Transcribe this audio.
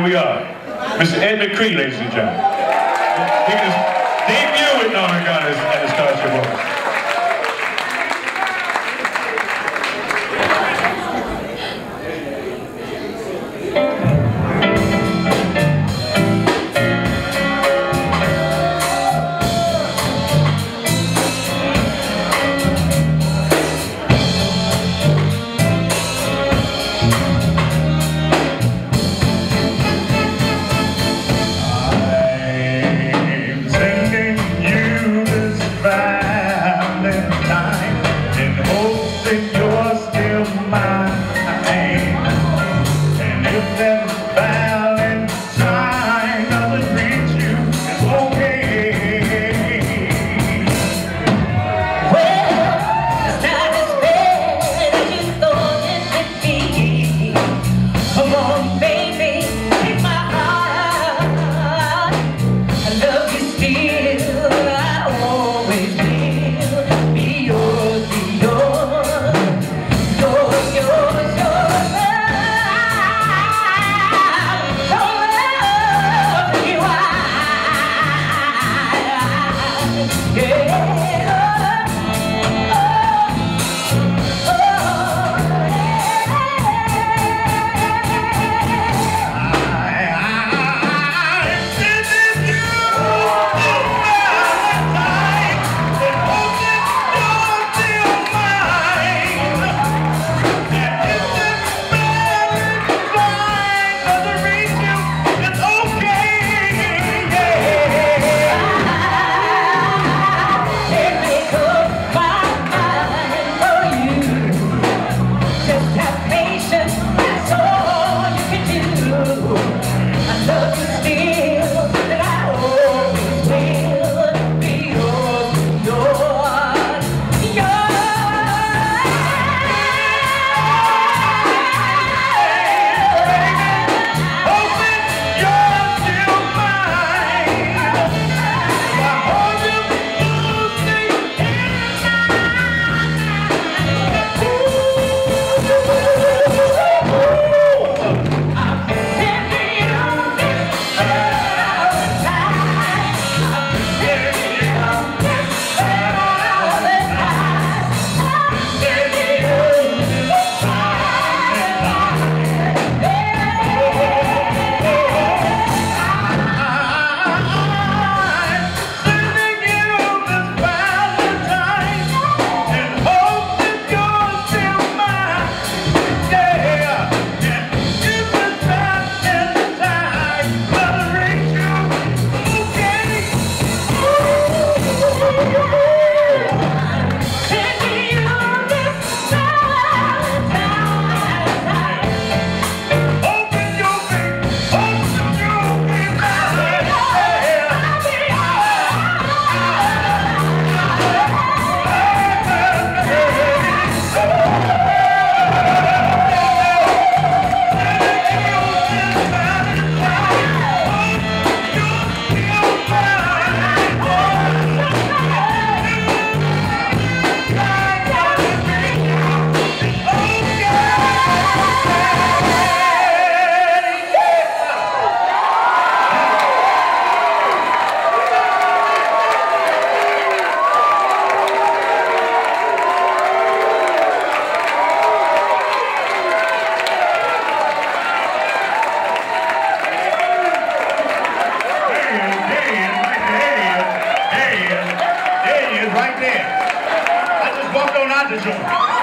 here we are. Mr. Ed McCree, ladies and gentlemen. He was with Norman Gunner's Thank.